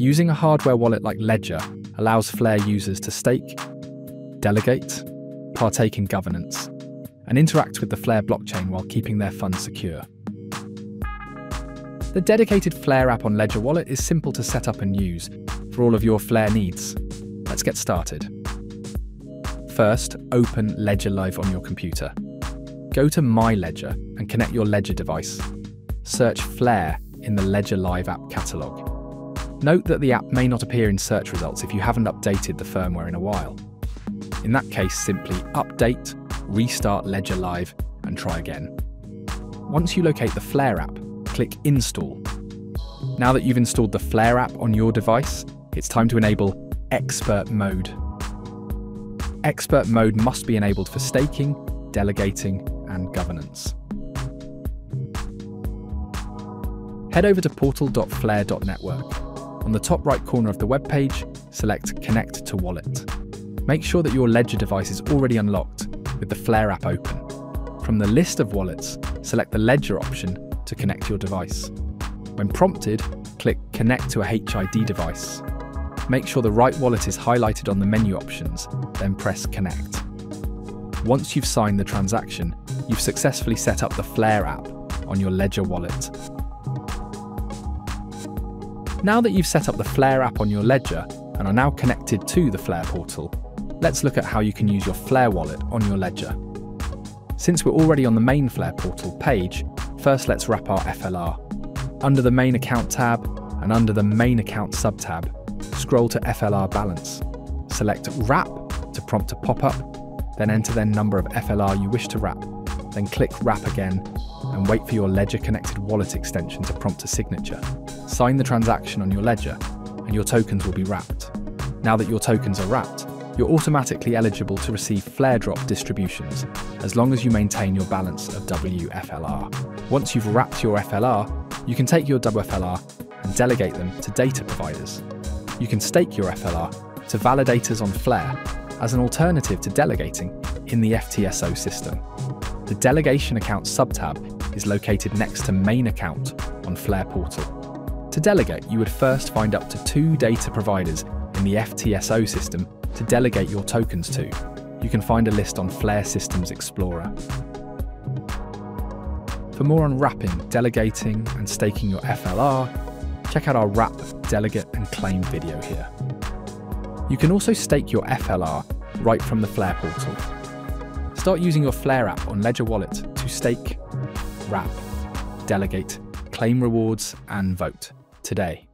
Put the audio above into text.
Using a hardware wallet like Ledger allows Flare users to stake, delegate, partake in governance, and interact with the Flare blockchain while keeping their funds secure. The dedicated Flare app on Ledger Wallet is simple to set up and use for all of your Flare needs. Let's get started. First, open Ledger Live on your computer. Go to My Ledger and connect your Ledger device. Search Flare in the Ledger Live app catalogue. Note that the app may not appear in search results if you haven't updated the firmware in a while. In that case, simply update, restart Ledger Live, and try again. Once you locate the Flare app, click Install. Now that you've installed the Flare app on your device, it's time to enable Expert Mode. Expert Mode must be enabled for staking, delegating, and governance. Head over to portal.flare.network. On the top right corner of the web page, select Connect to Wallet. Make sure that your Ledger device is already unlocked with the Flare app open. From the list of wallets, select the Ledger option to connect your device. When prompted, click Connect to a HID device. Make sure the right wallet is highlighted on the menu options, then press Connect. Once you've signed the transaction, you've successfully set up the Flare app on your Ledger wallet now that you've set up the Flare app on your Ledger and are now connected to the Flare portal, let's look at how you can use your Flare wallet on your Ledger. Since we're already on the main Flare portal page, first let's wrap our FLR. Under the main account tab and under the main account sub-tab, scroll to FLR balance. Select wrap to prompt a pop-up, then enter the number of FLR you wish to wrap, then click wrap again and wait for your Ledger connected wallet extension to prompt a signature. Sign the transaction on your Ledger, and your tokens will be wrapped. Now that your tokens are wrapped, you're automatically eligible to receive Flare Drop distributions as long as you maintain your balance of WFLR. Once you've wrapped your FLR, you can take your WFLR and delegate them to data providers. You can stake your FLR to validators on Flare as an alternative to delegating in the FTSO system. The delegation account subtab is located next to main account on Flare portal. To delegate, you would first find up to two data providers in the FTSO system to delegate your tokens to. You can find a list on Flare Systems Explorer. For more on wrapping, delegating, and staking your FLR, check out our wrap, delegate, and claim video here. You can also stake your FLR right from the Flare portal. Start using your Flare app on Ledger Wallet to stake, wrap, delegate, claim rewards, and vote today.